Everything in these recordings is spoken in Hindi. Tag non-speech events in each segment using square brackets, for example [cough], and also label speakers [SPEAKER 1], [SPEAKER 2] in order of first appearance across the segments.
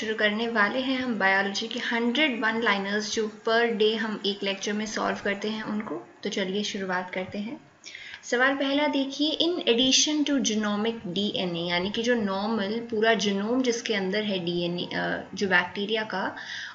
[SPEAKER 1] शुरू करने वाले हैं हम बायोलॉजी के हंड्रेड वन लाइनर्स जो पर डे हम एक लेक्चर में सॉल्व करते हैं उनको। तो चलिए शुरुआत करते हैं। सवाल पहला, देखिए in addition to genomic DNA यानी कि जो नॉर्मल पूरा जीनोम जिसके अंदर है डीएनए जो बैक्टीरिया का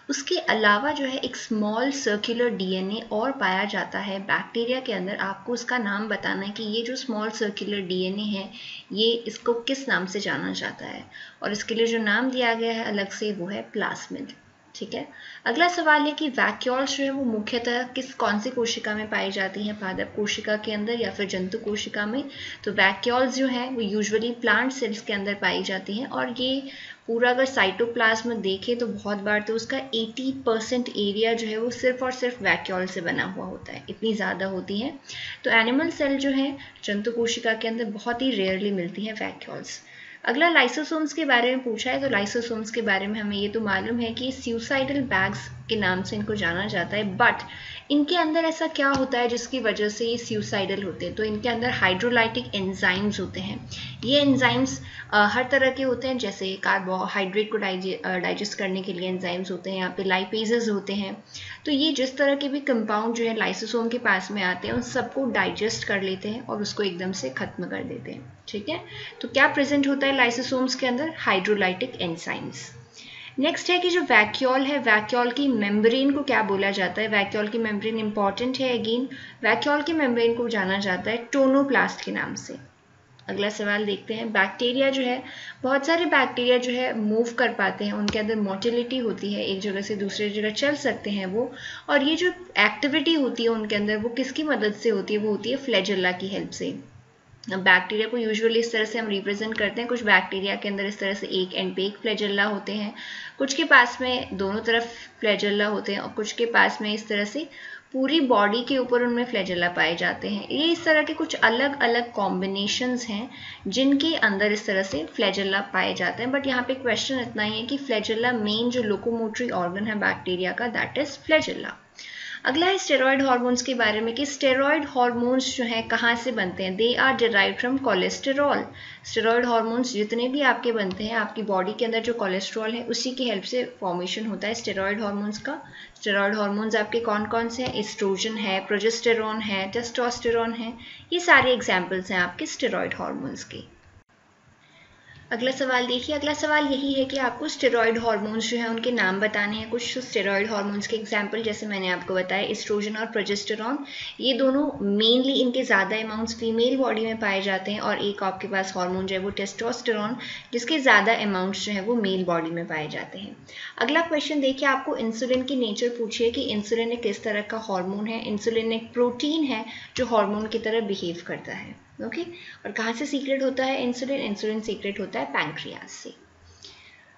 [SPEAKER 1] उसके अलावा जो है एक स्मॉल सर्कुलर डीएनए और पाया जाता है। बैक्टीरिया के अंदर आपको उसका नाम बताना है कि ये जो स्मॉल सर्कुलर डीएनए है, ये इसको किस नाम से जाना जाता है? और इसके लिए जो नाम दिया गया है अलग से वो है प्लास्मिड ठीक है? अगला सवाल है कि वैक्यूल्स जो है वो मुख्यतः किस, कौन सी कोशिका में पाई जाती हैं? पादप कोशिका के अंदर या फिर जंतु कोशिका में? तो वैक्यूल्स जो है, वो यूजुअली प्लांट सेल्स के अंदर पाई जाती हैं और ये पूरा अगर साइटोप्लाज्म देखें तो बहुत बार तो उसका 80 परसेंट एरिया जो है वो सिर्फ़ और सिर्फ़ वैक्यूल से बना हुआ होता है, इतनी ज़्यादा होती है। तो एनिमल सेल जो है, जंतु कोशिका के अंदर बहुत ही रेयरली मिलती हैं वैक्यूल्स अगला लाइसोसोम्स के बारे में पूछा है तो लाइसोसोम्स के बारे में हमें ये तो मालूम है कि स्यूसाइडल बैग्स के नाम से इनको जाना जाता है बट इनके अंदर ऐसा क्या होता है जिसकी वजह से ये स्यूसाइडल होते हैं? तो इनके अंदर हाइड्रोलाइटिक एंजाइम्स होते हैं। ये एंजाइम्स हर तरह के होते हैं, जैसे कार्बोहाइड्रेट को डाइजेस्ट करने के लिए एंजाइम्स होते हैं, यहाँ पे लाइपेजेस होते हैं। तो ये जिस तरह के भी कंपाउंड जो है लाइसोसोम के पास में आते हैं, उन सबको डाइजेस्ट कर लेते हैं और उसको एकदम से खत्म कर देते हैं। ठीक है? तो क्या प्रेजेंट होता है लाइसोसोम्स के अंदर? हाइड्रोलाइटिक एंजाइम्स नेक्स्ट है कि जो वैक्यूल है वैक्यूल की मेम्ब्रेन को क्या बोला जाता है? वैक्यूल की मेम्ब्रेन इंपॉर्टेंट है अगेन वैक्यूल की मेम्ब्रेन को जाना जाता है टोनोप्लास्ट के नाम से। अगला सवाल देखते हैं। बैक्टीरिया जो है, बहुत सारे बैक्टीरिया जो है मूव कर पाते हैं। उनके अंदर मोटिलिटी होती है, एक जगह से दूसरी जगह चल सकते हैं वो। और ये जो एक्टिविटी होती है उनके अंदर, वो किसकी मदद से होती है? वो होती है फ्लैजल्ला की हेल्प से। बैक्टीरिया को यूजुअली इस तरह से हम रिप्रेजेंट करते हैं। कुछ बैक्टीरिया के अंदर इस तरह से एक एंड पे एक फ्लैजल्ला होते हैं। कुछ के पास में दोनों तरफ़ फ्लैजल्ला होते हैं और कुछ के पास में इस तरह से पूरी बॉडी के ऊपर उनमें फ्लैजल्ला पाए जाते हैं। ये इस तरह के कुछ अलग अलग कॉम्बिनेशंस हैं जिनके अंदर इस तरह से फ्लैजल्ला पाए जाते हैं। बट यहाँ पे क्वेश्चन इतना ही है कि फ्लैजल्ला मेन जो लोकोमोटरी ऑर्गन है बैक्टीरिया का दैट इज़ फ्लैजल्ला अगला है स्टेरॉयड हार्मोन्स के बारे में कि स्टेरॉयड हार्मोन्स जो हैं, कहाँ से बनते हैं? They are derive from cholesterol steroid hormones जितने भी आपके बनते हैं, आपकी बॉडी के अंदर जो कोलेस्ट्रॉल है, उसी की हेल्प से फॉर्मेशन होता है स्टेरॉयड हार्मोन्स का। स्टेरॉयड हार्मोन्स आपके कौन कौन से हैं? एस्ट्रोजन है प्रोजेस्टेरॉन है टेस्टोस्टेरॉन है। ये सारे एग्जाम्पल्स हैं आपके स्टेरॉयड हार्मोन्स के। अगला सवाल देखिए, अगला सवाल यही है कि आपको स्टेरॉयड हार्मोन्स जो है, उनके नाम बताने हैं। कुछ स्टेरॉयड हार्मोन्स के एग्जांपल जैसे मैंने आपको बताया एस्ट्रोजन और प्रोजेस्टेरॉन ये दोनों मेनली इनके ज़्यादा अमाउंट्स फीमेल बॉडी में पाए जाते हैं और एक आपके पास हार्मोन जो है, वो टेस्टोस्टेरॉन जिसके ज़्यादा अमाउंट्स जो है, वो मेल बॉडी में पाए जाते हैं। अगला क्वेश्चन देखिए, आपको इंसुलिन की नेचर पूछिए कि इंसुलिन एक किस तरह का हार्मोन है। इंसुलिन एक प्रोटीन है जो हार्मोन की तरह बिहेव करता है। Okay okay? और कहाँ से सीक्रेट होता है? इंसुलिन इंसुलिन सीक्रेट होता है पैंक्रियाज से।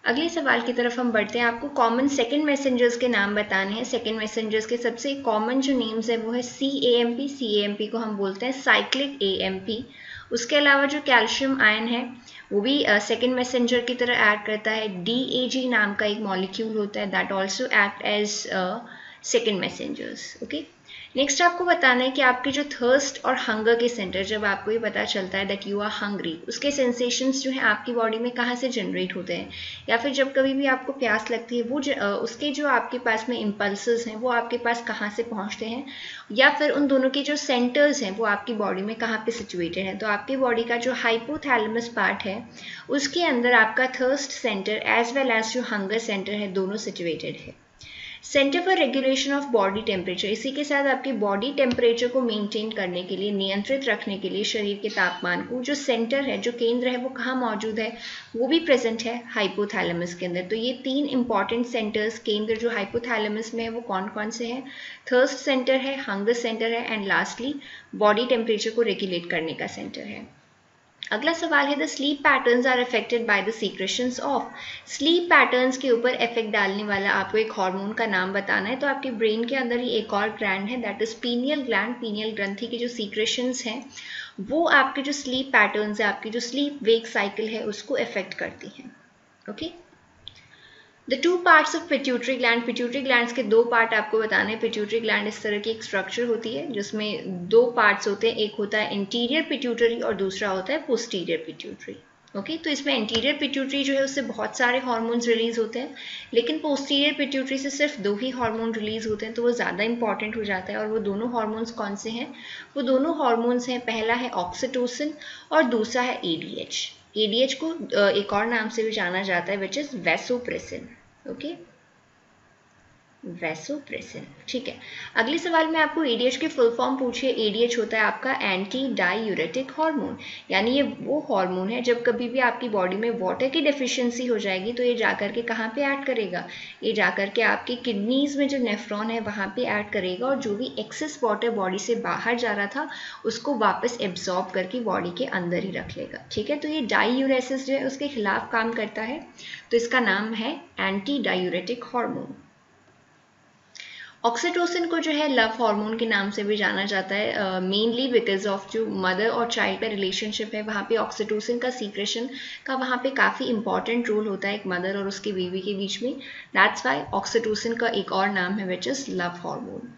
[SPEAKER 1] अगले सवाल की तरफ़ हम बढ़ते हैं। आपको कॉमन सेकेंड मैसेंजर्स के नाम बताने हैं। सेकेंड मैसेंजर्स के सबसे कॉमन जो नेम्स है वो है C A M P C A M P को हम बोलते हैं साइक्लिक ए एम पी उसके अलावा जो कैल्शियम आयन है वो भी सेकेंड uh, मैसेंजर की तरह ऐड करता है। डी ए जी नाम का एक मॉलिक्यूल होता है that also act as second messengers okay next आपको बताना है कि आपके जो थर्स्ट और हंगर के सेंटर जब आपको ये पता चलता है दैट यू आर हंग्री उसके सेंसेशंस जो है आपकी बॉडी में कहाँ से जनरेट होते हैं? या फिर जब कभी भी आपको प्यास लगती है वो ज, उसके जो आपके पास में इम्पल्स हैं वो आपके पास कहाँ से पहुँचते हैं? या फिर उन दोनों के जो सेंटर्स हैं वो आपकी बॉडी में कहाँ पर सिचुएटेड हैं? तो आपकी बॉडी का जो हाइपोथैलेमस पार्ट है उसके अंदर आपका thirst centre as well as जो हंगर सेंटर है दोनों सिचुएटेड है। Centre for regulation of body temperature इसी के साथ आपकी बॉडी टेम्परेचर को मेंटेन करने के लिए, नियंत्रित रखने के लिए शरीर के तापमान को, जो सेंटर है, जो केंद्र है, वो कहाँ मौजूद है, वो भी प्रेजेंट है हाइपोथैलेमस के अंदर। तो ये तीन इंपॉर्टेंट सेंटर्स केंद्र जो हाइपोथैलेमस में है, वो कौन कौन से हैं? थर्स्ट सेंटर है हंगर सेंटर है एंड लास्टली बॉडी टेम्परेचर को रेगुलेट करने का सेंटर है। अगला सवाल है the sleep patterns are affected by the secretions of sleep patterns के ऊपर इफ़ेक्ट डालने वाला आपको एक हार्मोन का नाम बताना है तो आपके ब्रेन के अंदर ही एक और ग्लैंड है that is pineal gland pineal ग्रंथि के जो सीक्रेशंस हैं, वो आपके जो स्लीप पैटर्न्स है, आपकी जो स्लीप वेक साइकिल है, उसको इफ़ेक्ट करती हैं okay okay? The two parts of pituitary gland pituitary gland के दो पार्ट आपको बताने पिट्यूटरी ग्लैंड इस तरह की एक स्ट्रक्चर होती है जिसमें दो पार्ट्स होते हैं। एक होता है इंटीरियर पिट्यूटरी और दूसरा होता है पोस्टीरियर पिट्यूटरी ओके okay, तो इसमें एंटीरियर पिट्यूटरी जो है उससे बहुत सारे हार्मोन्स रिलीज़ होते हैं। लेकिन पोस्टीरियर पिट्यूटरी से सिर्फ़ दो ही हार्मोन रिलीज़ होते हैं तो वो ज़्यादा इंपॉर्टेंट हो जाता है। और वो दोनों हार्मोन्स कौन से हैं? वो दोनों हार्मोन्स हैं। पहला है ऑक्सीटोसिन और दूसरा है एडीएच एडीएच को एक और नाम से भी जाना जाता है which is vasopressin okay vasopressin ठीक है। अगले सवाल में आपको एडीएच के फुल फॉर्म पूछिए। एडीएच होता है आपका एंटी डायूरेटिक हार्मोन यानी ये वो हार्मोन है, जब कभी भी आपकी बॉडी में वाटर की डेफिशिएंसी हो जाएगी तो ये जाकर के कहाँ पे ऐड करेगा? ये जाकर के आपकी किडनीज में जो नेफ्रॉन है, वहाँ पे ऐड करेगा और जो भी एक्सेस वाटर बॉडी से बाहर जा रहा था, उसको वापस एब्जॉर्ब करके बॉडी के अंदर ही रख लेगा। ठीक है? तो ये डायूरेसिस जो है, उसके खिलाफ काम करता है। तो इसका नाम है एंटी डायूरेटिक हार्मोन ऑक्सीटोसिन को जो है लव हार्मोन के नाम से भी जाना जाता है मेनली बिकॉज़ ऑफ़ जो मदर और चाइल्ड का रिलेशनशिप है, वहाँ पे ऑक्सीटोसिन का सीक्रेशन का वहाँ पे काफ़ी इंपॉर्टेंट रोल होता है एक मदर और उसके बीवी के बीच में। दैट्स वाई ऑक्सीटोसिन का एक और नाम है विच इज़ लव हार्मोन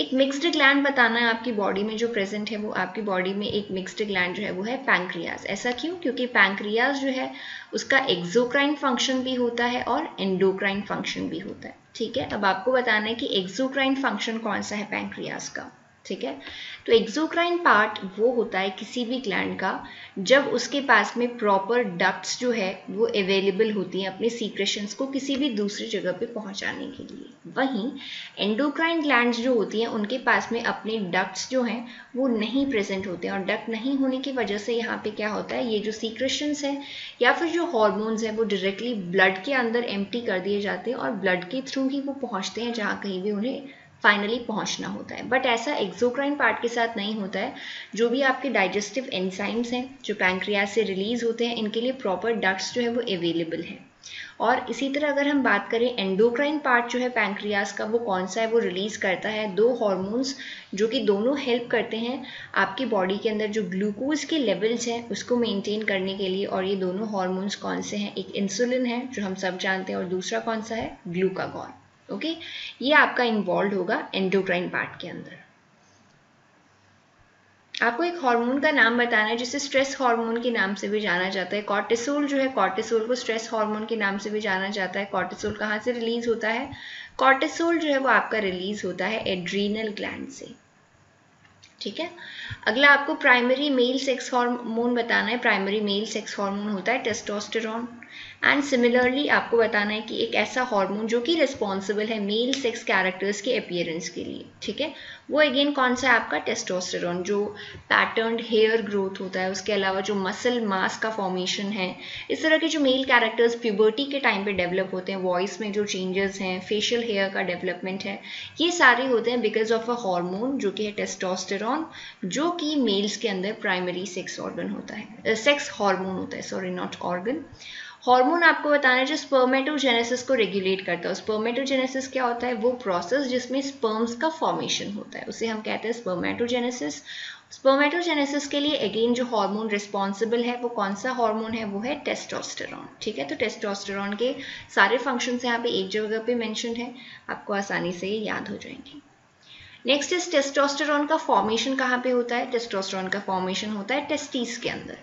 [SPEAKER 1] एक मिक्सड ग्लैंड बताना है आपकी बॉडी में जो प्रेजेंट है वो, आपकी बॉडी में एक मिक्सड ग्लैंड जो है वो है पैंक्रियाज ऐसा क्यों? क्योंकि पैंक्रियाज जो है, उसका एक्जोक्राइन फ़ंक्शन भी होता है और एंडोक्राइन फ़ंक्शन भी होता है। ठीक है? अब आपको बताना है कि एक्जोक्राइन फ़ंक्शन कौन सा है पैंक्रियाज का। ठीक है? तो एक्सोक्राइन पार्ट वो होता है किसी भी ग्लैंड का, जब उसके पास में प्रॉपर डक्ट्स जो है, वो अवेलेबल होती हैं अपने सीक्रेशंस को किसी भी दूसरी जगह पे पहुँचाने के लिए। वहीं एंडोक्राइन ग्लैंड्स जो होती हैं, उनके पास में अपने डक्ट्स जो हैं, वो नहीं प्रेजेंट होते हैं। और डक्ट नहीं होने की वजह से यहाँ पे क्या होता है, ये जो सीक्रेशंस हैं, या फिर जो हॉर्मोन्स हैं, वो डायरेक्टली ब्लड के अंदर एम्प्टी कर दिए जाते हैं और ब्लड के थ्रू ही वो पहुँचते हैं जहाँ कहीं भी उन्हें फाइनली पहुँचना होता है। बट ऐसा एक्जोक्राइन पार्ट के साथ नहीं होता है। जो भी आपके डाइजेस्टिव एंजाइम्स हैं, जो पैंक्रियाज से रिलीज़ होते हैं, इनके लिए प्रॉपर डक्ट्स जो है वो अवेलेबल है। और इसी तरह अगर हम बात करें एंडोक्राइन पार्ट जो है पैंक्रियाज का, वो कौन सा है? वो रिलीज़ करता है। दो हॉर्मोन्स जो कि दोनों हेल्प करते हैं आपकी बॉडी के अंदर। जो ग्लूकोज के लेवल्स हैं, उसको मेंटेन करने के लिए। और ये दोनों हॉर्मोन्स कौन से हैं? एक इंसुलिन है, जो हम सब जानते हैं। और दूसरा कौन सा है? ग्लूकागॉन ओके ये आपका इन्वॉल्व होगा एंडोक्राइन पार्ट के अंदर। आपको एक हार्मोन का नाम बताना है, जिसे स्ट्रेस हार्मोन के नाम से भी जाना जाता है। कॉर्टिसोल जो है कॉर्टिसोल को स्ट्रेस हार्मोन के नाम से भी जाना जाता है। कॉर्टिसोल कहाँ से रिलीज़ होता है? कॉर्टिसोल जो है, वो आपका रिलीज़ होता है एड्रीनल ग्लैंड से। ठीक है? अगला आपको प्राइमरी मेल सेक्स हार्मोन बताना है। प्राइमरी मेल सेक्स हार्मोन होता है टेस्टोस्टेरॉन एंड सिमिलरली आपको बताना है कि एक ऐसा हार्मोन जो कि रिस्पॉन्सिबल है मेल सेक्स कैरेक्टर्स के अपियरेंस के लिए ठीक है? वो अगेन कौन सा है? आपका टेस्टोस्टेरोन जो पैटर्न हेयर ग्रोथ होता है उसके अलावा जो मसल मास का फॉर्मेशन है इस तरह के जो मेल कैरेक्टर्स प्यूबर्टी के टाइम पे डेवलप होते हैं वॉइस में जो चेंजेस हैं फेशियल हेयर का डेवलपमेंट है ये सारे होते हैं बिकॉज़ ऑफ़ अ हार्मोन जो कि है टेस्टोस्टेरॉन जो कि मेल्स के अंदर प्राइमरी सेक्स ऑर्गन होता है सेक्स uh, हार्मोन होता है सॉरी नॉट ऑर्गन हार्मोन आपको बताना है जो स्पर्मेटोजेनेसिस को रेगुलेट करता है। स्पर्मेटोजेनेसिस क्या होता है? वो प्रोसेस जिसमें स्पर्म्स का फॉर्मेशन होता है। उसे हम कहते हैं स्पर्मेटोजेनेसिस स्पर्मेटोजेनेसिस के लिए अगेन जो हार्मोन रिस्पॉन्सिबल है, वो कौन सा हार्मोन है? वो है टेस्टोस्टेरॉन ठीक है? तो टेस्टोस्टेरॉन के सारे फ़ंक्शन यहाँ पे एक जगह पे मैंशन है। आपको आसानी से ये याद हो जाएँगे। नेक्स्ट इज़ टेस्टोस्टेरॉन का फॉर्मेशन कहाँ पे होता है? टेस्टोस्टेरॉन का फॉर्मेशन होता है टेस्टिस के अंदर।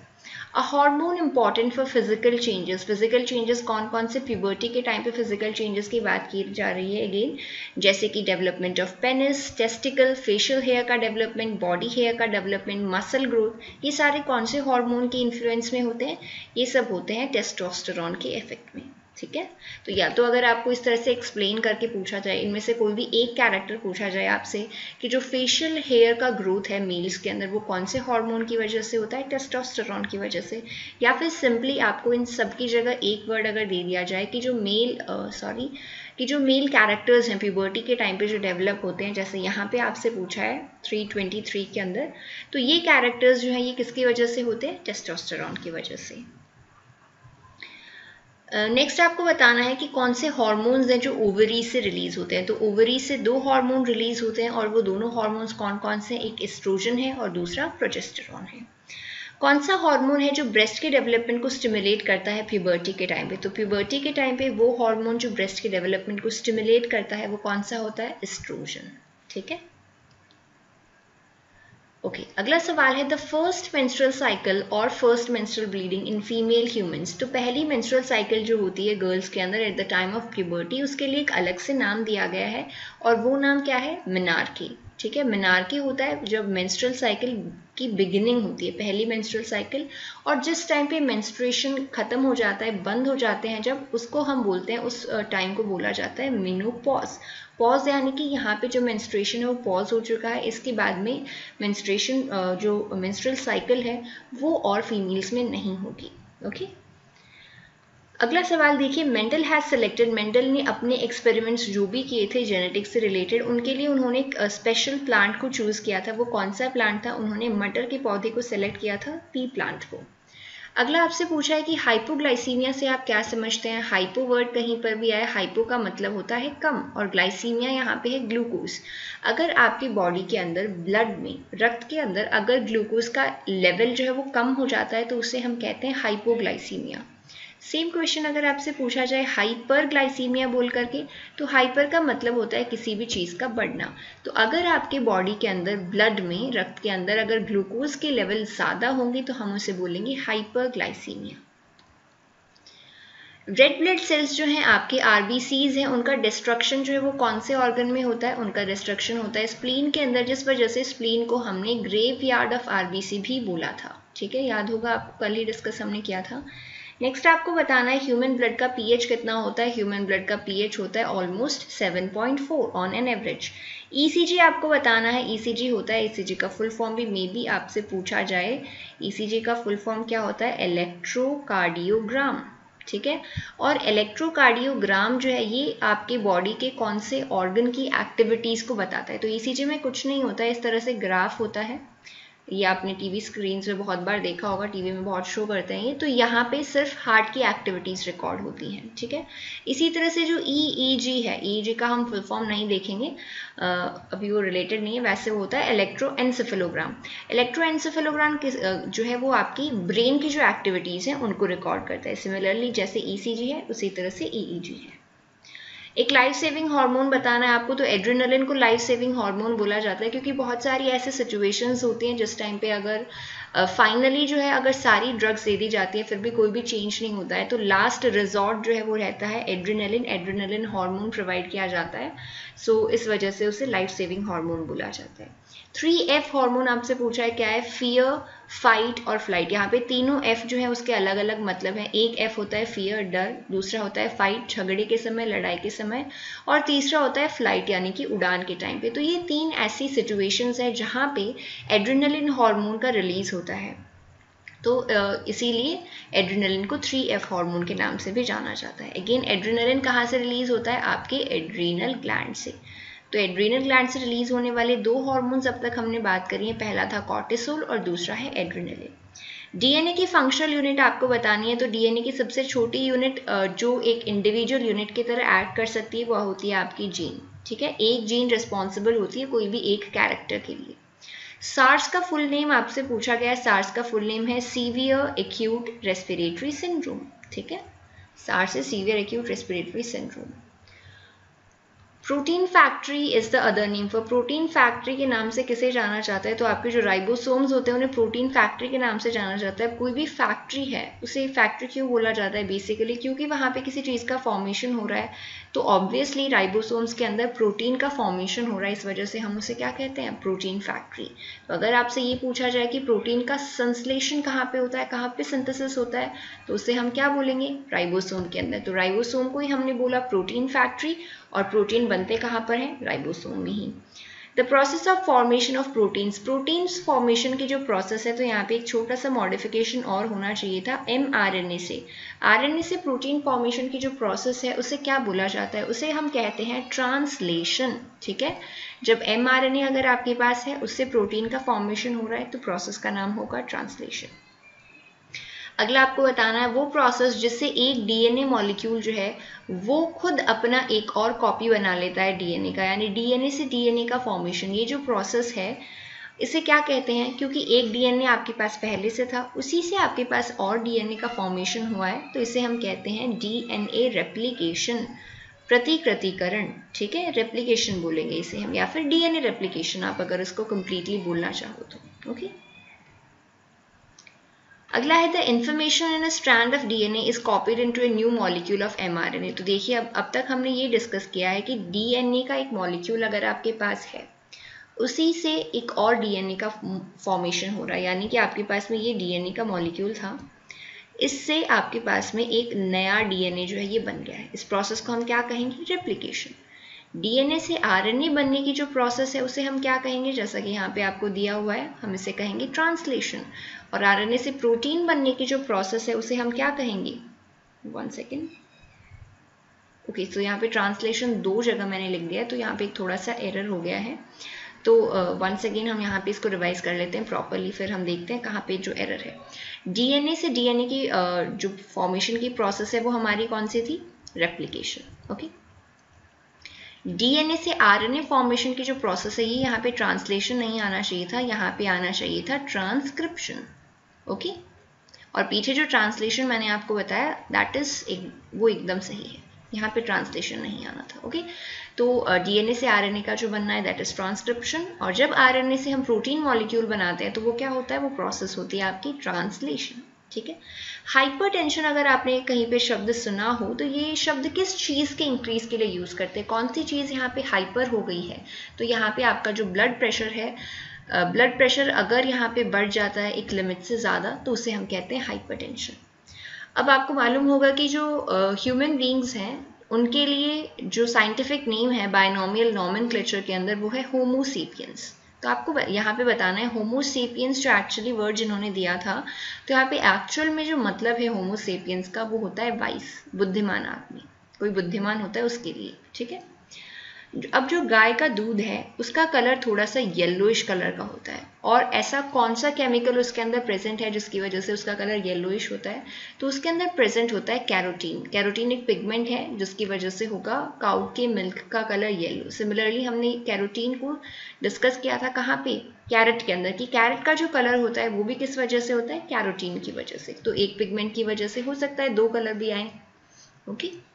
[SPEAKER 1] A hormone important for physical changes physical changes कौन कौन से प्यूबर्टी के टाइम पे फ़िज़िकल चेंजेस की बात की जा रही है अगेन जैसे कि development of penis testicle facial hair का डेवलपमेंट बॉडी हेयर का डेवलपमेंट मसल ग्रोथ ये सारे कौन से हार्मोन के इन्फ्लुएंस में होते हैं? ये सब होते हैं टेस्टोस्टेरॉन के इफ़ेक्ट में। ठीक है? तो या तो अगर आपको इस तरह से एक्सप्लेन करके पूछा जाए, इनमें से कोई भी एक कैरेक्टर पूछा जाए आपसे कि जो फेशियल हेयर का ग्रोथ है मेल्स के अंदर, वो कौन से हार्मोन की वजह से होता है? टेस्टोस्टेरॉन की वजह से। या फिर सिंपली आपको इन सब की जगह एक वर्ड अगर दे दिया जाए कि जो मेल सॉरी कि जो मेल कैरेक्टर्स हैं प्यूबर्टी के टाइम पे जो डेवलप होते हैं, जैसे यहाँ पे आपसे पूछा है 323 के अंदर तो ये कैरेक्टर्स जो है, ये किसकी वजह से होते हैं? टेस्टोस्टेरॉन की वजह से। नेक्स्ट uh, आपको बताना है कि कौन से हॉर्मोन्स हैं जो ओवरी से रिलीज़ होते हैं। तो ओवरी से दो हार्मोन रिलीज़ होते हैं और वो दोनों हार्मोन्स कौन कौन से? एक एस्ट्रोजन है और दूसरा प्रोजेस्टेरॉन है। कौन सा हार्मोन है जो ब्रेस्ट के डेवलपमेंट को स्टिमुलेट करता है प्यूबर्टी के टाइम पे? तो प्यूबर्टी के टाइम पे वो हार्मोन जो ब्रेस्ट के डेवलपमेंट को स्टिमुलेट करता है वो कौन सा होता है? एस्ट्रोजन ठीक है? ओके okay, अगला सवाल है द फ़र्स्ट मेंस्ट्रुअल साइकिल और first menstrual bleeding in female humans तो पहली मेंस्ट्रुअल साइकिल जो होती है गर्ल्स के अंदर at the time of puberty उसके लिए एक अलग से नाम दिया गया है और वो नाम क्या है? मिनारकी ठीक है मिनारकी होता है जब मेंस्ट्रुअल साइकिल की बिगिनिंग होती है पहली मेंस्ट्रुअल साइकिल और जिस टाइम पे मेंस्ट्रुएशन खत्म हो जाता है बंद हो जाते हैं जब उसको हम बोलते हैं उस टाइम को बोला जाता है मिनोपॉज पॉज यानी कि यहाँ पे जो मेंस्ट्रुएशन है वो पॉज हो चुका है। इसके बाद में मेंस्ट्रुएशन जो मेंस्ट्रुअल साइकिल है, वो और फीमेल्स में नहीं होगी ओके अगला सवाल देखिए मेंडल हैज़ सेलेक्टेड मेंडल ने अपने एक्सपेरिमेंट्स जो भी किए थे जेनेटिक्स से रिलेटेड उनके लिए उन्होंने एक स्पेशल प्लांट को चूज़ किया था। वो कौन सा प्लांट था? उन्होंने मटर के पौधे को सेलेक्ट किया था पी प्लांट को। अगला आपसे पूछा है कि हाइपोग्लाइसीमिया से आप क्या समझते हैं? हाइपो वर्ड कहीं पर भी आया हाइपो का मतलब होता है कम, और ग्लाइसीमिया यहाँ पे है ग्लूकोज अगर आपकी बॉडी के अंदर ब्लड में, रक्त के अंदर अगर ग्लूकोज का लेवल जो है वो कम हो जाता है तो उसे हम कहते हैं हाइपोग्लाइसीमिया सेम क्वेश्चन अगर आपसे पूछा जाए हाइपर ग्लाइसीमिया बोल करके तो हाइपर का मतलब होता है किसी भी चीज़ का बढ़ना। तो अगर आपके बॉडी के अंदर ब्लड में, रक्त के अंदर अगर ग्लूकोज के लेवल ज़्यादा होंगे तो हम उसे बोलेंगे hyperglycaemia red blood cells जो हैं, आपके आरबीसीज हैं, उनका डिस्ट्रक्शन जो है, वो कौन से ऑर्गन में होता है? उनका डिस्ट्रक्शन होता है स्प्लीन के अंदर, जिस वजह से स्प्लीन को हमने ग्रेव यार्ड ऑफ़ आरबीसी भी बोला था। ठीक है? याद होगा आपको, कल ही डिस्कस हमने किया था। नेक्स्ट आपको बताना है ह्यूमन ब्लड का पीएच कितना होता है। ह्यूमन ब्लड का पीएच होता है almost 7.4 on an average ECG आपको बताना है। ईसीजी e होता है। ईसीजी e का फुल फॉर्म भी मे बी आपसे पूछा जाए। ईसीजी e का फुल फॉर्म क्या होता है? इलेक्ट्रोकार्डियोग्राम ठीक है? और इलेक्ट्रोकार्डियोग्राम जो है, ये आपके बॉडी के कौन से ऑर्गन की एक्टिविटीज़ को बताता है। तो ईसीजी में कुछ नहीं होता है। इस तरह से ग्राफ होता है। ये आपने टीवी स्क्रीन पे बहुत बार देखा होगा टीवी में बहुत शो करते हैं ये तो यहाँ पे सिर्फ़ हार्ट की एक्टिविटीज़ रिकॉर्ड होती हैं ठीक है? इसी तरह से जो ई ई जी है ई e जी का हम फुल फॉर्म नहीं देखेंगे आ, अभी वो रिलेटेड नहीं है वैसे वो होता है इलेक्ट्रो एनसेफेलोग्राम इलेक्ट्रो एनसेफेलोग्राम जो है वो आपकी ब्रेन की जो एक्टिविटीज़ हैं उनको रिकॉर्ड करता है। सिमिलरली जैसे ई सी जी है उसी तरह से ई ई जी है। एक लाइफ सेविंग हार्मोन बताना है आपको तो एड्रेनलिन को लाइफ सेविंग हार्मोन बोला जाता है क्योंकि बहुत सारी ऐसे सिचुएशंस होती हैं जिस टाइम पे अगर फाइनली uh, जो है अगर सारी ड्रग्स दे दी जाती है फिर भी कोई भी चेंज नहीं होता है तो लास्ट रिजॉर्ट जो है वो रहता है एड्रेनलिन एड्रेनलिन हार्मोन प्रोवाइड किया जाता है सो so, इस वजह से उसे लाइफ सेविंग हार्मोन बोला जाता है। थ्री एफ़ हार्मोन आपसे पूछा है क्या है? फियर फाइट और फ़्लाइट यहाँ पे तीनों एफ़ जो है, उसके अलग अलग मतलब है। एक एफ़ होता है फियर डर, दूसरा होता है फाइट झगड़े के समय, लड़ाई के समय, और तीसरा होता है फ़्लाइट यानी कि उड़ान के टाइम पे। तो ये तीन ऐसी सिचुएशंस है, जहाँ पे एड्रेनलिन हार्मोन का रिलीज़ होता है। तो इसीलिए एड्रेनलिन को थ्री एफ़ हार्मोन के नाम से भी जाना जाता है। अगेन एड्रेनलिन कहाँ से रिलीज़ होता है? आपके एड्रीनल ग्लैंड से। तो एड्रीनल ग्लैंड से रिलीज़ होने वाले दो हॉर्मोन्स अब तक हमने बात करी है। पहला था कॉर्टिसोल और दूसरा है एड्रीनलिन डीएनए की फंक्शनल यूनिट आपको बतानी है तो डीएनए की सबसे छोटी यूनिट जो एक इंडिविजुअल यूनिट की तरह ऐड कर सकती है, वह होती है आपकी जीन ठीक है? एक जीन रिस्पॉन्सिबल होती है कोई भी एक कैरेक्टर के लिए। सार्स का फुल नेम आपसे पूछा गया है। सार्स का फुल नेम है सीवियर एक्यूट रेस्पिरेटरी सिंड्रोम ठीक है? सार्स है severe acute respiratory syndrome protein factory is the other name for protein factory के नाम से किसे जाना जाता है? तो आपके जो राइबोसोम्स होते हैं, उन्हें प्रोटीन फैक्ट्री के नाम से जाना जाता है। कोई भी फैक्ट्री है, उसे फैक्ट्री क्यों बोला जाता है बेसिकली क्योंकि वहाँ पे किसी चीज़ का फॉर्मेशन हो रहा है। तो ऑब्वियसली राइबोसोम्स के अंदर प्रोटीन का फॉर्मेशन हो रहा है, इस वजह से हम उसे क्या कहते हैं? प्रोटीन फैक्ट्री तो अगर आपसे ये पूछा जाए कि प्रोटीन का संश्लेषण कहाँ पे होता है, कहाँ पे सिंथेसिस होता है तो उसे हम क्या बोलेंगे? राइबोसोम के अंदर. तो राइबोसोम को ही हमने बोला प्रोटीन फैक्ट्री और प्रोटीन बनते कहाँ पर हैं? राइबोसोम में ही. The process of formation of proteins proteins formation की जो प्रोसेस है तो यहाँ पे एक छोटा सा मॉडिफिकेशन और होना चाहिए था एम आर एन ए से। आर एन ए से प्रोटीन फॉर्मेशन की जो प्रोसेस है, उसे क्या बोला जाता है? उसे हम कहते हैं ट्रांसलेशन ठीक है? जब एम आर एन ए अगर आपके पास है, उससे प्रोटीन का फॉर्मेशन हो रहा है तो प्रोसेस का नाम होगा ट्रांसलेशन अगला आपको बताना है, वो प्रोसेस जिससे एक डीएनए मॉलिक्यूल जो है, वो खुद अपना एक और कॉपी बना लेता है डीएनए का, यानी डीएनए से डीएनए का फॉर्मेशन ये जो प्रोसेस है, इसे क्या कहते हैं? क्योंकि एक डीएनए आपके पास पहले से था, उसी से आपके पास और डीएनए का फॉर्मेशन हुआ है तो इसे हम कहते हैं डीएनए रेप्लीकेशन प्रतिकृतिकरण। ठीक है? रेप्लीकेशन बोलेंगे इसे हम, या फिर डीएनए रेप्लीकेशन आप अगर इसको कंप्लीटली बोलना चाहो तो। ओके अगला है the information in a strand of DNA is copied into a new molecule of mRNA तो देखिए, अब अब तक हमने ये डिस्कस किया है कि डीएनए का एक मॉलिक्यूल अगर आपके पास है, उसी से एक और डीएनए का फॉर्मेशन हो रहा है। यानी कि आपके पास में ये डीएनए का मॉलिक्यूल था, इससे आपके पास में एक नया डीएनए जो है, ये बन गया है। इस प्रोसेस को हम क्या कहेंगे? रेप्लिकेशन डीएनए से आरएनए बनने की जो प्रोसेस है उसे हम क्या कहेंगे? जैसा कि यहाँ पे आपको दिया हुआ है हम इसे कहेंगे ट्रांसलेशन और आरएनए से प्रोटीन बनने की जो प्रोसेस है उसे हम क्या कहेंगे? वन सेकेंड ओके तो यहाँ पे ट्रांसलेशन दो जगह मैंने लिख दिया है तो यहाँ पे एक थोड़ा सा एरर हो गया है. तो वन uh, सेकेंड हम यहाँ पे इसको रिवाइज कर लेते हैं प्रॉपरली फिर हम देखते हैं कहाँ पे जो एरर है. डीएनए से डीएनए की uh, जो फॉर्मेशन की प्रोसेस है वो हमारी कौन सी थी? रेप्लीकेशन ओके डीएनए से आरएनए फॉर्मेशन की जो प्रोसेस है ये यहाँ पे ट्रांसलेशन नहीं आना चाहिए था यहाँ पे आना चाहिए था ट्रांसक्रिप्शन ओके और पीछे जो ट्रांसलेशन मैंने आपको बताया दैट इज़ एक, वो एकदम सही है यहाँ पे ट्रांसलेशन नहीं आना था ओके तो डीएनए से आरएनए का जो बनना है दैट इज़ ट्रांसक्रिप्शन और जब आरएनए से हम प्रोटीन मॉलिक्यूल बनाते हैं तो वो क्या होता है? वो प्रोसेस होती है आपकी ट्रांसलेशन ठीक है? हाइपरटेंशन अगर आपने कहीं पे शब्द सुना हो तो ये शब्द किस चीज़ के इंक्रीज के लिए यूज़ करते हैं? कौन सी चीज़ यहाँ पे हाइपर हो गई है? तो यहाँ पे आपका जो ब्लड प्रेशर है ब्लड प्रेशर अगर यहाँ पे बढ़ जाता है, एक लिमिट से ज़्यादा तो उसे हम कहते हैं हाइपरटेंशन अब आपको मालूम होगा कि जो ह्यूमन बींग्स हैं, उनके लिए जो साइंटिफिक नेम है बायनोमियल नॉमन के अंदर, वो है होमोसीपियंस तो आपको यहाँ पे बताना है होमोसेपियंस जो एक्चुअली वर्ड जिन्होंने दिया था तो यहाँ पे एक्चुअल में जो मतलब है होमोसेपियंस का, वो होता है वाइस बुद्धिमान आदमी। कोई बुद्धिमान होता है उसके लिए, ठीक है? अब जो गाय का दूध है, उसका कलर थोड़ा सा येलोइश कलर का होता है। और ऐसा कौन सा केमिकल उसके अंदर प्रेजेंट है जिसकी वजह से उसका कलर येलोइश होता है? तो उसके अंदर प्रेजेंट होता है कैरोटीन कैरोटीन एक पिगमेंट है, जिसकी वजह से होगा काउ के मिल्क का कलर येलो सिमिलरली हमने कैरोटीन को डिस्कस किया था कहाँ पे? कैरेट के अंदर कि कैरेट का जो कलर होता है, वो भी किस वजह से होता है? कैरोटीन की वजह से. तो एक पिगमेंट की वजह से हो सकता है, दो कलर भी आए। Okay okay?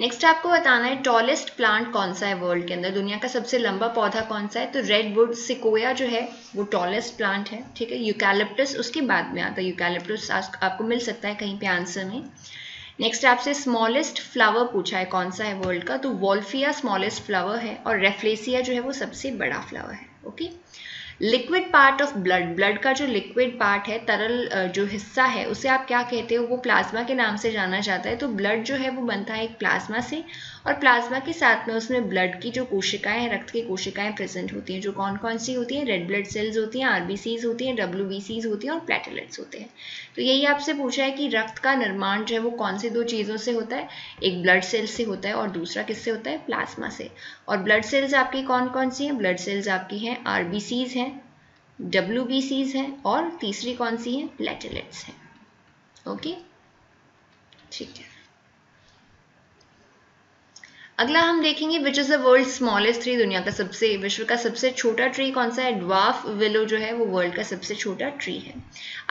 [SPEAKER 1] नेक्स्ट आपको बताना है टॉलेस्ट प्लांट कौन सा है वर्ल्ड के अंदर? दुनिया का सबसे लंबा पौधा कौन सा है? तो रेड वुड सिकोया जो है, वो टॉलेस्ट प्लांट है, ठीक है? यूकैलिप्टस उसके बाद में आता है। यूकैलिप्टस आपको मिल सकता है कहीं पे आंसर में। नेक्स्ट आपसे स्मॉलेस्ट फ्लावर पूछा है, कौन सा है वर्ल्ड का? तो वॉल्फिया स्मॉलेस्ट फ्लावर है और रेफ्लेसिया जो है, वो सबसे बड़ा फ्लावर है okay okay? Liquid part of blood blood का जो लिक्विड पार्ट है, तरल जो हिस्सा है, उसे आप क्या कहते हो? वो प्लाज्मा के नाम से जाना जाता है। तो ब्लड जो है, वो बनता है एक प्लाज्मा से और प्लाज्मा के साथ में उसमें ब्लड की जो कोशिकाएँ हैं रक्त की कोशिकाएँ प्रेजेंट होती हैं, जो कौन कौन सी होती हैं? रेड ब्लड सेल्स होती हैं आरबीसीज होती हैं डब्ल्यू होती हैं और प्लेटलेट्स होते हैं। तो यही आपसे पूछा है कि रक्त का निर्माण जो है वो कौन सी दो चीज़ों से होता है? एक ब्लड सेल से होता है और दूसरा किससे होता है? प्लाज्मा से। और ब्लड सेल्स आपकी कौन कौन सी हैं? ब्लड सेल्स आपकी हैं आरबीसीज हैं डब्ल्यू हैं और तीसरी कौन सी हैं? प्लेटलेट्स हैं। ओके ठीक है। अगला हम देखेंगे which is the world smallest tree दुनिया का सबसे, विश्व का सबसे छोटा ट्री कौन सा है? ड्वाफ विलो जो है, वो वर्ल्ड का सबसे छोटा ट्री है।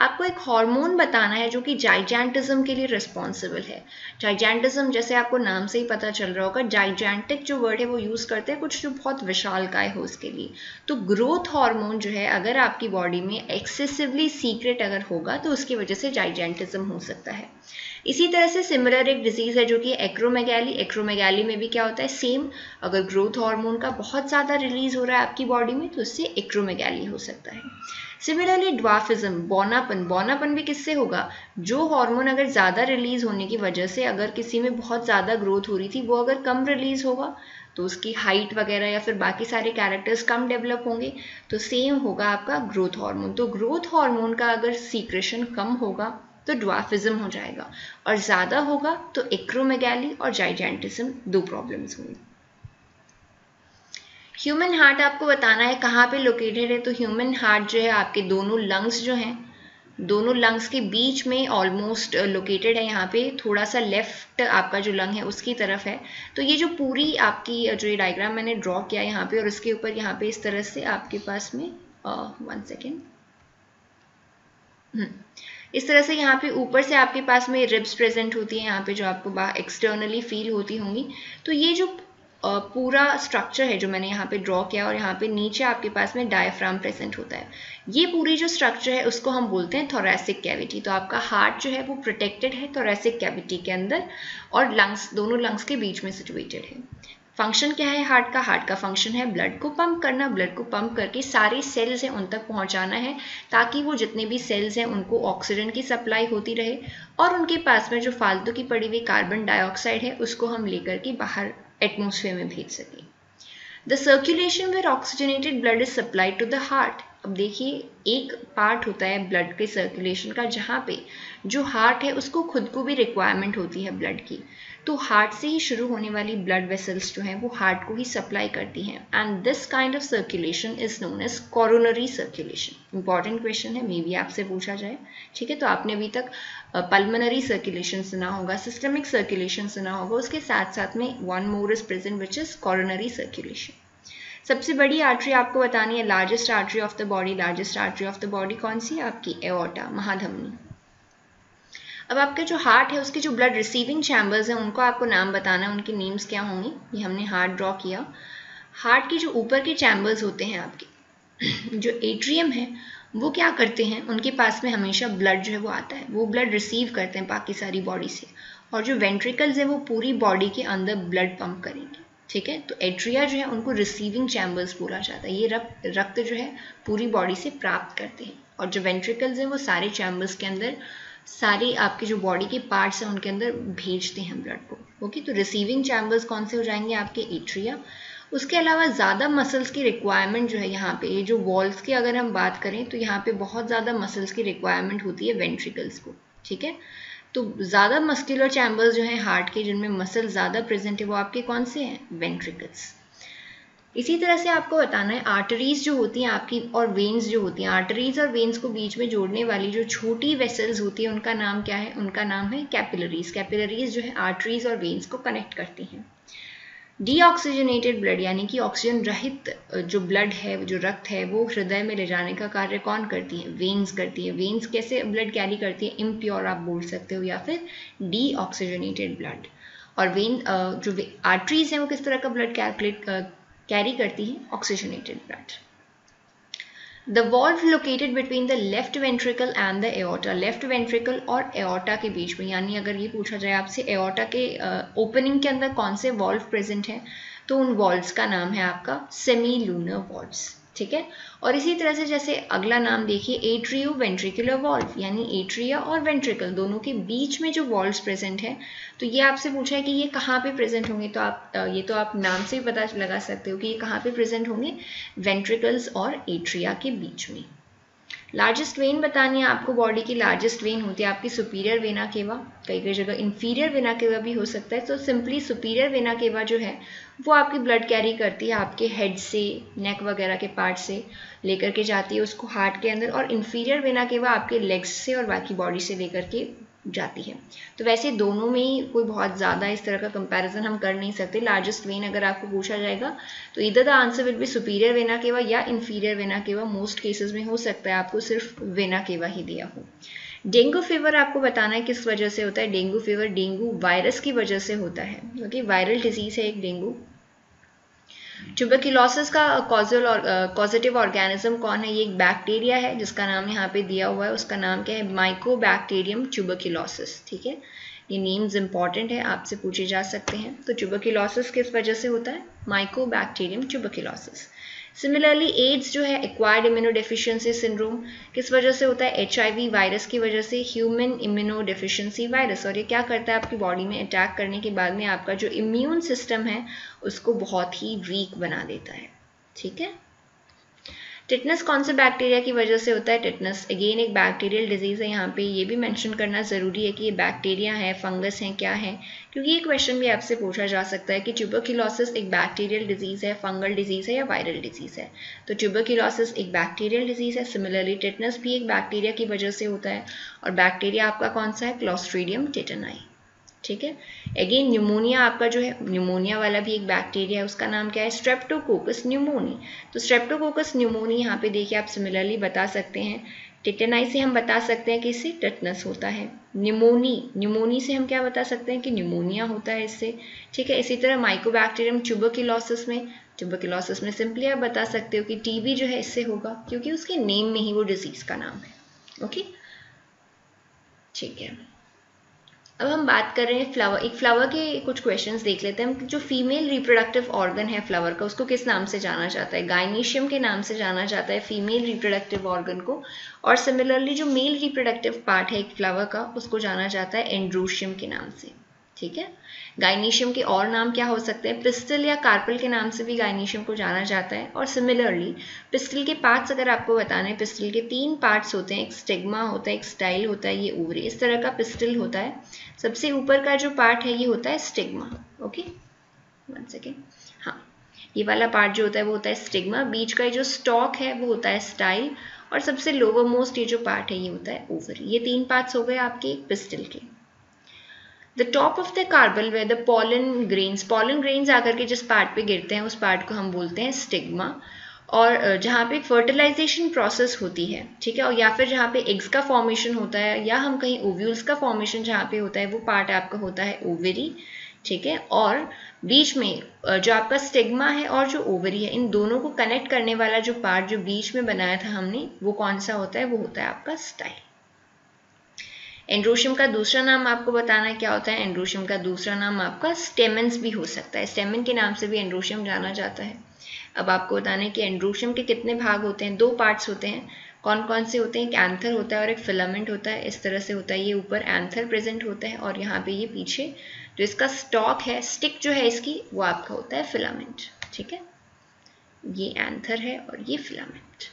[SPEAKER 1] आपको एक हार्मोन बताना है जो कि जाइजेंटिज्म के लिए रिस्पॉन्सिबल है। जाइजेंटिज्म जैसे आपको नाम से ही पता चल रहा होगा जाइजेंटिक जो वर्ड है, वो यूज़ करते हैं कुछ जो बहुत विशाल काय हो उसके लिए। तो ग्रोथ हार्मोन जो है, अगर आपकी बॉडी में एक्सेसिवली सीक्रेट अगर होगा तो उसकी वजह से जाइजेंटिज्म हो सकता है। इसी तरह से सिमिलर एक डिज़ीज़ है जो कि एक्रोमेगैली एक्रोमेगैली में भी क्या होता है? सेम अगर ग्रोथ हार्मोन का बहुत ज़्यादा रिलीज़ हो रहा है आपकी बॉडी में तो उससे एक्रोमेगैली हो सकता है। सिमिलरली ड्वाफिज्म बोनापन बोनापन भी किससे होगा? जो हार्मोन अगर ज़्यादा रिलीज़ होने की वजह से अगर किसी में बहुत ज़्यादा ग्रोथ हो रही थी, वो अगर कम रिलीज़ होगा तो उसकी हाइट वगैरह या फिर बाकी सारे कैरेक्टर्स कम डेवलप होंगे तो सेम होगा आपका ग्रोथ हार्मोन तो ग्रोथ हार्मोन का अगर सीक्रेशन कम होगा तो ड्वाफिज्म हो जाएगा। और ज़्यादा होगा तो एक्रोमेगैली और जाइजेंटिज्म दो प्रॉब्लम्स होंगी। ह्यूमन हार्ट आपको बताना है कहाँ पे लोकेटेड है तो ह्यूमन हार्ट जो है आपके दोनों लंग्स जो हैं, दोनों लंग्स के बीच में ऑलमोस्ट लोकेटेड है यहाँ पे। थोड़ा सा लेफ़्ट आपका जो लंग है उसकी तरफ़ है। तो ये जो पूरी आपकी, जो ये डायग्राम मैंने ड्रॉ किया यहाँ पे और उसके ऊपर यहाँ पे इस तरह से आपके पास में वन सेकेंड इस तरह से यहाँ पे ऊपर से आपके पास में रिब्स प्रेजेंट होती है, यहाँ पे जो आपको एक्सटर्नली फील होती होंगी। तो ये जो पूरा स्ट्रक्चर है जो मैंने यहाँ पे ड्रॉ किया और यहाँ पे नीचे आपके पास में डायफ्राम प्रेजेंट होता है, ये पूरी जो स्ट्रक्चर है उसको हम बोलते हैं थोरेसिक कैविटी तो आपका हार्ट जो है वो प्रोटेक्टेड है थोरेसिक कैविटी के अंदर और लंग्स दोनों लंग्स के बीच में सिचुएटेड है। फ़ंक्शन क्या है? हार्ट का हार्ट का फ़ंक्शन है। ब्लड को पंप करना ब्लड को पंप करके सारे सेल्स हैं उन तक पहुंचाना है, ताकि वो जितने भी सेल्स हैं उनको ऑक्सीजन की सप्लाई होती रहे और उनके पास में जो फालतू की पड़ी हुई कार्बन डाइऑक्साइड है, उसको हम लेकर के बाहर एटमोसफेयर में भेज सकें। The circulation where oxygenated blood is supply to the heart अब देखिए, एक पार्ट होता है ब्लड के सर्कुलेशन का, जहाँ पे जो हार्ट है, उसको खुद को भी रिक्वायरमेंट होती है ब्लड की। तो हार्ट से ही शुरू होने वाली ब्लड वेसल्स जो हैं, वो हार्ट को ही सप्लाई करती हैं। And this kind of circulation is known as coronary circulation important question है मे बी आपसे पूछा जाए। ठीक है तो आपने अभी तक पल्मनरी सर्कुलेशन सुना होगा सिस्टमिक सर्कुलेशन सुना होगा, उसके साथ साथ में one more is present which is coronary circulation सबसे बड़ी आर्टरी आपको बतानी है largest artery of the body largest artery of the body कौन सी है? आपकी एओटा महाधमनी। अब आपका जो हार्ट है, उसके जो ब्लड रिसीविंग चैम्बर्स हैं, उनको आपको नाम बताना है, उनके नेम्स क्या होंगे? ये हमने हार्ट ड्रॉ किया। हार्ट के जो ऊपर के चैम्बर्स होते हैं आपके, [clears throat] जो एट्रियम है, वो क्या करते हैं? उनके पास में हमेशा ब्लड जो है वो आता है। वो ब्लड रिसीव करते हैं बाकी सारी बॉडी से। और जो वेंट्रिकल्स है, वो पूरी बॉडी के अंदर ब्लड पंप करेंगे। ठीक है? तो एट्रिया जो है, उनको रिसीविंग चैम्बर्स बोला जाता है। ये रक्त रक्त जो है, पूरी बॉडी से प्राप्त करते हैं। और जो वेंट्रिकल्स हैं, वो सारे चैम्बर्स के अंदर, सारे आपके जो बॉडी के पार्ट्स हैं, उनके अंदर भेजते हैं ब्लड को। ओके तो रिसीविंग चैम्बर्स कौन से हो जाएँगे? आपके एट्रिया उसके अलावा ज़्यादा मसल्स की रिक्वायरमेंट जो है यहाँ पे, ये जो वॉल्स की अगर हम बात करें तो यहाँ पे बहुत ज़्यादा मसल्स की रिक्वायरमेंट होती है वेंट्रिकल्स को। ठीक है? तो ज़्यादा मस्कुलर चैम्बर्स जो हैं हार्ट के, जिनमें मसल ज़्यादा प्रेजेंट है, वो आपके कौन से हैं? वेंट्रिकल्स इसी तरह से आपको बताना है आर्टरीज जो होती हैं आपकी और वेन्स जो होती हैं आर्टरीज और वेन्स को बीच में जोड़ने वाली जो छोटी वेसल्स होती हैं, उनका नाम क्या है? उनका नाम है कैपिलरीज कैपिलरीज जो है आर्टरीज और वेन्स को कनेक्ट करती हैं। डीऑक्सीजनेटेड ब्लड यानी कि ऑक्सीजन रहित जो ब्लड है, जो रक्त है, वो हृदय में ले जाने का कार्य कौन करती है? वेन्स करती है। वेन्स कैसे ब्लड कैरी करती है? इम्प्योर आप बोल सकते हो या फिर डीऑक्सीजनेटेड ब्लड और वेन जो आर्टरीज हैं, वो किस तरह का ब्लड कैलकुलेट कैरी करती है? Oxygenated blood the valve located between the left ventricle and the aorta left ventricle और एओटा के बीच में यानी अगर ये पूछा जाए आपसे एओटा के ओपनिंग uh, के अंदर कौन से वॉल्व प्रेजेंट हैं तो उन वॉल्व्स का नाम है आपका सेमी लूनर वॉल्व्स ठीक है? और इसी तरह से जैसे अगला नाम देखिए एट्रियो वेंट्रिकुलर वॉल्व यानी एट्रिया और वेंट्रिकल दोनों के बीच में जो वॉल्व्स प्रेजेंट है तो ये आपसे पूछा है कि ये कहाँ पे प्रेजेंट होंगे तो आप ये तो आप नाम से ही पता लगा सकते हो कि ये कहाँ पे प्रेजेंट होंगे वेंट्रिकल्स और एट्रिया के बीच में। लार्जेस्ट वेन बतानी है आपको बॉडी की लार्जेस्ट वेन होती है, आपकी सुपीरियर वेना केवा कई कई जगह इन्फीरियर वेना केवा भी हो सकता है तो सिंपली सुपीरियर वेना केवा जो है, वो आपकी ब्लड कैरी करती है आपके हेड से नेक वगैरह के पार्ट से, लेकर के जाती है उसको हार्ट के अंदर, और इन्फीरियर वेना केवा आपके लेग्स से और बाकी बॉडी से लेकर के जाती है। तो वैसे दोनों में ही कोई बहुत ज़्यादा इस तरह का कंपैरिजन हम कर नहीं सकते। लार्जेस्ट वेन अगर आपको पूछा जाएगा तो इधर the answer will be superior vena cava or inferior vena cava most cases में हो सकता है आपको सिर्फ़ वेना केवा ही दिया हो। डेंगू फीवर आपको बताना है किस वजह से होता है। डेंगू फीवर डेंगू वायरस की वजह से होता है। क्योंकि वायरल डिज़ीज़ है एक डेंगू ट्यूबरक्यूलोसिस का कॉजल और कॉजिटिव ऑर्गेनिज्म कौन है? ये एक बैक्टीरिया है, जिसका नाम यहाँ पे दिया हुआ है। उसका नाम क्या है? माइकोबैक्टीरियम ट्यूबरक्यूलोसिस ठीक है? ये नेम्स इंपॉर्टेंट है, आपसे पूछे जा सकते हैं। तो ट्यूबरक्यूलोसिस किस वजह से होता है? माइकोबैक्टीरियम ट्यूबरक्यूलोसिस सिमिलरली एड्स जो है एक्वायर्ड इम्यूनो डेफिशिएंसी सिंड्रोम किस वजह से होता है? एचआईवी वायरस की वजह से ह्यूमन इम्यूनो डेफिशिएंसी वायरस और ये क्या करता है आपकी बॉडी में? अटैक करने के बाद में आपका जो इम्यून सिस्टम है, उसको बहुत ही वीक बना देता है। ठीक है? टिटनस कौन से बैक्टीरिया की वजह से होता है? टिटनस अगेन एक बैक्टीरियल डिज़ीज़ है। यहाँ पे ये भी मेंशन करना ज़रूरी है कि ये बैक्टीरिया है फंगस है, क्या है? क्योंकि ये क्वेश्चन भी आपसे पूछा जा सकता है कि ट्यूबरक्यूलोसिस एक बैक्टीरियल डिज़ीज़ है फंगल डिज़ीज़ है या वायरल डिज़ीज़ है। तो ट्यूबरक्यूलोसिस एक बैक्टीरियल डिज़ीज़ है। सिमिलरली टिटनस भी एक बैक्टीरिया की वजह से होता है। और बैक्टीरिया आपका कौन सा है? क्लोस्ट्रीडियम टिटनाई ठीक है? अगेन न्यूमोनिया आपका जो है न्यूमोनिया वाला भी एक बैक्टीरिया है, उसका नाम क्या है? स्ट्रेप्टोकोकस न्यूमोनी तो स्ट्रेप्टोकोकस न्यूमोनी यहाँ पे देखिए आप सिमिलरली बता सकते हैं। टिटेनाई से हम बता सकते हैं कि इससे टेटनस होता है। निमोनी निमोनी से हम क्या बता सकते हैं कि निमोनिया होता है इससे। ठीक है? इसी तरह माइकोबैक्टीरियम ट्यूबरक्लोसिस में ट्यूबरक्लोसिस में सिंपली आप बता सकते हो कि टीबी जो है इससे होगा, क्योंकि उसके नेम में ही वो डिज़ीज़ का नाम है। ओके ठीक है। अब हम बात कर रहे हैं फ्लावर एक फ्लावर के कुछ क्वेश्चन देख लेते हैं जो फीमेल रिप्रोडक्टिव ऑर्गन है फ्लावर का, उसको किस नाम से जाना जाता है? गाइनीशियम के नाम से जाना जाता है फीमेल रिप्रोडक्टिव ऑर्गन को। और सिमिलरली जो मेल रिप्रोडक्टिव पार्ट है एक फ्लावर का, उसको जाना जाता है एंड्रोशियम के नाम से। ठीक है? गाइनीशियम के और नाम क्या हो सकते हैं? पिस्टल या कार्पल के नाम से भी गाइनीशियम को जाना जाता है और सिमिलरली पिस्टल के पार्ट्स अगर आपको बताना पिस्टल के तीन पार्ट्स होते हैं, एक स्टिग्मा होता है, एक स्टाइल होता है, ये ओवरी इस तरह का पिस्टल होता है। सबसे ऊपर का जो पार्ट है, ये होता है स्टिग्मा ओके वन सेकेंड हाँ ये वाला पार्ट जो होता है, वो होता है स्टिग्मा बीच का जो स्टॉक है, वो होता है स्टाइल और सबसे लोवर मोस्ट ये जो पार्ट है, ये होता है ओवरी ये तीन पार्ट्स हो गए आपके पिस्टल के। The top of the carpel way the pollen grains pollen grains आकर के जिस पार्ट पे गिरते हैं, उस पार्ट को हम बोलते हैं स्टिग्मा और जहाँ पे फर्टिलाइजेशन प्रोसेस होती है, ठीक है? और या फिर जहाँ पे एग्स का फॉर्मेशन होता है या हम कहीं ओव्यूल्स का फॉर्मेशन जहाँ पे होता है, वो पार्ट आपका होता है ओवेरी ठीक है? और बीच में जो आपका स्टिग्मा है और जो ओवरी है, इन दोनों को कनेक्ट करने वाला जो पार्ट जो बीच में बनाया था हमने, वो कौन सा होता है? वो होता है आपका स्टाइल एंड्रोशियम का दूसरा नाम आपको बताना क्या होता है? एंड्रोशियम का दूसरा नाम आपका स्टेमेंस भी हो सकता है। स्टेमिन के नाम से भी एंड्रोशियम जाना जाता है। अब आपको बताना है कि एंड्रोशियम के कितने भाग होते हैं? दो पार्ट्स होते हैं। कौन कौन से होते हैं? एक एंथर होता है और एक फिलामेंट होता है। इस तरह से होता है। ये ऊपर एंथर प्रेजेंट होता है और यहाँ पे ये पीछे जो इसका स्टॉक है स्टिक जो है इसकी, वो आपका होता है फिलामेंट ठीक है? ये एंथर है और ये फिलामेंट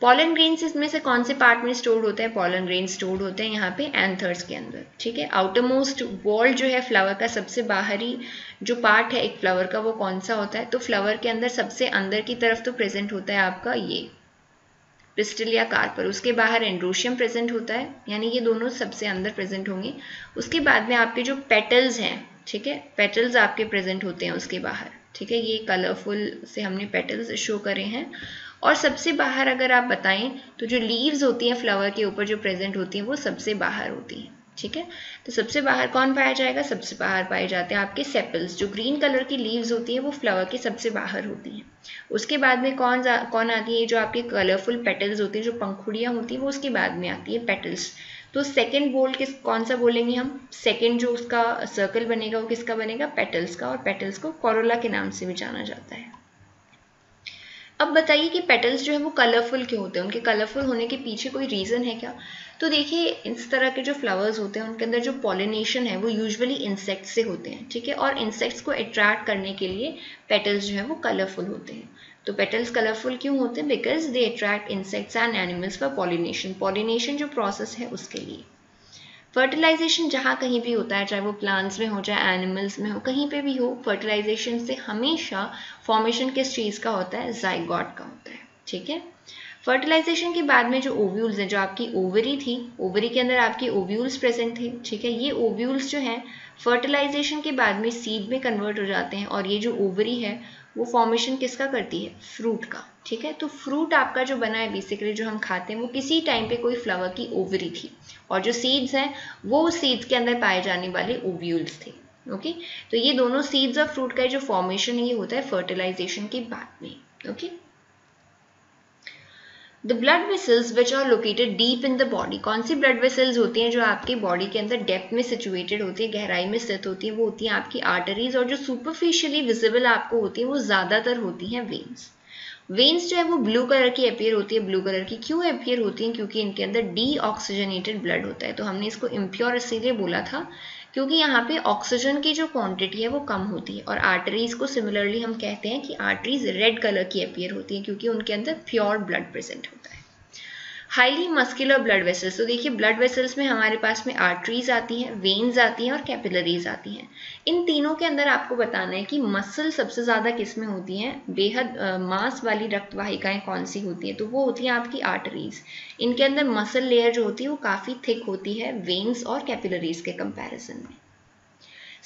[SPEAKER 1] पॉलन ग्रेन्स इसमें से कौन से पार्ट में स्टोर्ड होते हैं? पॉलन ग्रेन स्टोर्ड होते हैं यहाँ पे एंथर्स के अंदर, ठीक है? आउटर मोस्ट वॉल जो है फ्लावर का सबसे बाहरी जो पार्ट है, एक फ्लावर का वो कौन सा होता है? तो फ्लावर के अंदर सबसे अंदर की तरफ़ तो प्रेजेंट होता है आपका ये पिस्टल या कार्पर उसके बाहर एंड्रोशियम प्रेजेंट होता है, यानी ये दोनों सबसे अंदर प्रेजेंट होंगे। उसके बाद में आपके जो पेटल्स हैं, ठीक है? पेटल्स आपके प्रेजेंट होते हैं उसके बाहर, ठीक है? ये कलरफुल से हमने पेटल्स शो करे हैं। और सबसे बाहर अगर आप बताएँ तो जो लीव्स होती हैं फ्लावर के ऊपर, जो प्रेजेंट होती हैं, वो सबसे बाहर होती हैं, ठीक है? तो सबसे बाहर कौन पाया जाएगा? सबसे बाहर पाए जाते हैं आपके सेपल्स जो ग्रीन कलर की लीव्स होती हैं, वो फ्लावर के सबसे बाहर होती हैं। उसके बाद में कौन कौन आती है? जो आपके कलरफुल पेटल्स होती हैं, जो पंखुड़ियाँ होती हैं, वो उसके बाद में आती है पेटल्स तो सेकेंड बोल किस, कौन सा बोलेंगे हम? सेकेंड जो उसका सर्कल बनेगा, वो किसका बनेगा? पेटल्स का, और पेटल्स को कोरोला के नाम से भी जाना जाता है। अब बताइए कि पेटल्स जो है वो कलरफुल क्यों होते हैं? उनके कलरफुल होने के पीछे कोई रीज़न है क्या? तो देखिए, इस तरह के जो फ्लावर्स होते हैं, उनके अंदर जो पॉलिनेशन है, वो यूजुअली इंसेक्ट से होते हैं, ठीक है? और इंसेक्ट्स को अट्रैक्ट करने के लिए पेटल्स जो है वो कलरफुल होते हैं। तो पेटल्स कलरफुल क्यों होते हैं? Because they attract insects and animals for pollination pollination जो प्रोसेस है उसके लिए। फर्टिलाइजेशन जहाँ कहीं भी होता है, चाहे वो प्लांट्स में हो, चाहे एनिमल्स में हो, कहीं पे भी हो फर्टिलाइजेशन से हमेशा फॉर्मेशन किस चीज़ का होता है? जाइगॉट का होता है, ठीक है? फर्टिलाइजेशन के बाद में जो ओव्यूल्स हैं, जो आपकी ओवरी थी ओवरी के अंदर आपकी ओव्यूल्स प्रेजेंट थे, ठीक है? ये ओव्यूल्स जो हैं फर्टिलाइजेशन के बाद में सीड में कन्वर्ट हो जाते हैं और ये जो ओवरी है, वो फॉर्मेशन किसका करती है? फ्रूट का। ठीक है? तो फ्रूट आपका जो बना है बेसिकली जो हम खाते हैं, वो किसी टाइम पे कोई फ्लावर की ओवरी थी। और जो सीड्स हैं, वो सीड्स के अंदर पाए जाने वाले ओव्यूल्स थे। ओके तो ये दोनों सीड्स और फ्रूट का जो फॉर्मेशन ये होता है फर्टिलाइजेशन के बाद में। Okay the blood vessels which are located deep in the body कौन सी ब्लड वेसल्स होती हैं जो आपकी बॉडी के अंदर डेप्थ में सिचुएटेड होती है, गहराई में स्थित होती है, वो होती हैं आपकी आर्टरीज और जो सुपरफिशियली विजिबल आपको होती है, वो ज़्यादातर होती हैं वेन्स वेन्स जो है वो ब्लू कलर की अपियर होती है ब्लू कलर की क्यों अपियर होती हैं? क्योंकि इनके अंदर डी ऑक्सीजनेटेड ब्लड होता है। तो हमने इसको इम्प्योर इसीलिए बोला था क्योंकि यहाँ पे ऑक्सीजन की जो क्वांटिटी है वो कम होती है और आर्टरीज को सिमिलरली हम कहते हैं कि आर्टरीज रेड कलर की अपियर होती है क्योंकि उनके अंदर प्योर ब्लड प्रेजेंट होता है। हाईली मस्कुलर ब्लड वेसल्स तो देखिए ब्लड वेसल्स में हमारे पास में आर्टरीज आती हैं वेन्स आती हैं और कैपिलरीज आती हैं। इन तीनों के अंदर आपको बताना है कि मसल सबसे ज़्यादा किसमें होती हैं? बेहद मांस वाली रक्त वाहिकाएँ कौन सी होती हैं? तो वो होती हैं आपकी आर्टरीज इनके अंदर मसल लेयर जो होती है, वो काफ़ी थिक होती है वेन्स और कैपिलरीज के कंपेरिजन में।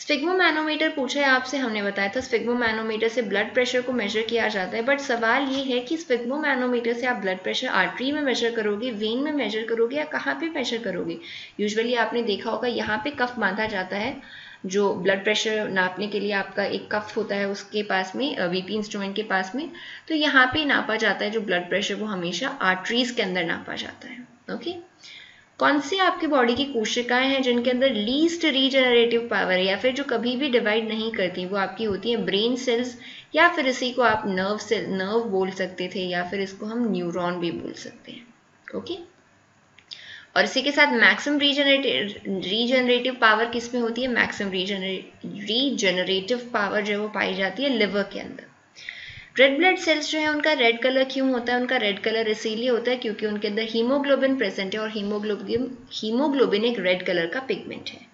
[SPEAKER 1] स्फिग्मो मैनोमीटर पूछा है आपसे, हमने बताया था स्फिग्मो मैनोमीटर से ब्लड प्रेशर को मेजर किया जाता है बट सवाल ये है कि स्फिग्मो मैनोमीटर से आप ब्लड प्रेशर आर्टरी में मेजर करोगे वेन में मेजर करोगे या कहाँ पे मेजर करोगे? यूजुअली आपने देखा होगा, यहाँ पे कफ बांधा जाता है, जो ब्लड प्रेशर नापने के लिए आपका एक कफ होता है, उसके पास में वीपी इंस्ट्रूमेंट के पास में तो यहाँ पे नापा जाता है, जो ब्लड प्रेशर वो हमेशा आर्टरीज के अंदर नापा जाता है ओके कौन सी आपकी बॉडी की कोशिकाएँ हैं जिनके अंदर लीस्ट रीजनरेटिव पावर या फिर जो कभी भी डिवाइड नहीं करती, वो आपकी होती है ब्रेन सेल्स या फिर इसी को आप नर्व सेल नर्व बोल सकते थे या फिर इसको हम न्यूरॉन भी बोल सकते हैं ओके और इसी के साथ मैक्सिमम रीजनरेटिव रीजनरेटिव पावर किसमें होती है? मैक्सिमम रीजनरेटिव पावर जो है वो पाई जाती है लिवर के अंदर। रेड ब्लड सेल्स जो है, उनका रेड कलर क्यों होता है? उनका रेड कलर इसीलिए होता है क्योंकि उनके अंदर हीमोग्लोबिन प्रेजेंट है और हीमोग्लोबिन हीमोग्लोबिन एक रेड कलर का पिगमेंट है।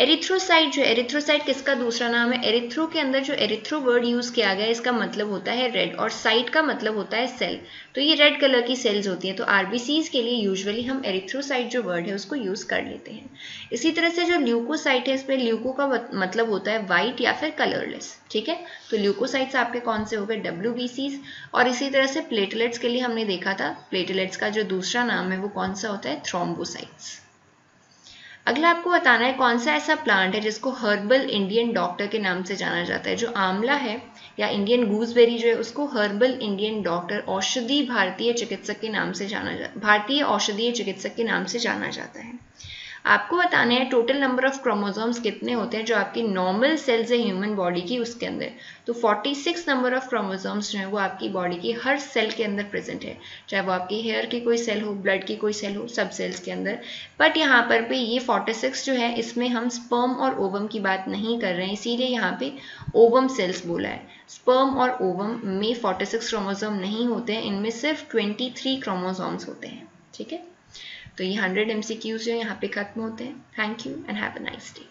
[SPEAKER 1] एरिथ्रोसाइट जो एरिथ्रोसाइट किसका दूसरा नाम है? एरिथ्रो के अंदर जो एरिथ्रो वर्ड यूज़ किया गया है, इसका मतलब होता है रेड और साइट का मतलब होता है सेल तो ये रेड कलर की सेल्स होती हैं तो आरबीसीज के लिए यूजुअली हम एरिथ्रोसाइट जो वर्ड है, उसको यूज़ कर लेते हैं। इसी तरह से जो ल्यूकोसाइट है, इसमें ल्यूको का मतलब होता है व्हाइट या फिर कलरलेस ठीक है? तो ल्यूकोसाइट्स आपके कौन से हो गए? डब्ल्यू और इसी तरह से प्लेटलेट्स के लिए हमने देखा था प्लेटलेट्स का जो दूसरा नाम है, वो कौन सा होता है? थ्रोम्बोसाइट्स अगला आपको बताना है कौन सा ऐसा प्लांट है जिसको हर्बल इंडियन डॉक्टर के नाम से जाना जाता है, जो आंवला है या इंडियन गूजबेरी जो है, उसको हर्बल इंडियन डॉक्टर औषधि भारतीय चिकित्सक के नाम से जाना जा, भारतीय औषधीय चिकित्सक के नाम से जाना जाता है। आपको बताना है टोटल नंबर ऑफ़ क्रोमोजोम्स कितने होते हैं जो आपकी नॉर्मल सेल्स है ह्यूमन बॉडी की, उसके अंदर। तो 46 नंबर ऑफ़ क्रोमोजोम्स जो है वो आपकी बॉडी की हर सेल के अंदर प्रेजेंट है। चाहे वो आपकी हेयर की कोई सेल हो ब्लड की कोई सेल हो, सब सेल्स के अंदर। बट यहाँ पर भी ये 46 जो है, इसमें हम स्पर्म और ओवम की बात नहीं कर रहे हैं। इसीलिए यहाँ पे ओवम सेल्स बोला है। स्पर्म और ओवम में 46 क्रोमोजोम नहीं होते हैं। इनमें सिर्फ़ 23 क्रोमोजोम्स होते हैं। ठीक है? तो ये हंड्रेड एम सी क्यूज जो यहाँ पे खत्म होते हैं। Thank you and have a nice day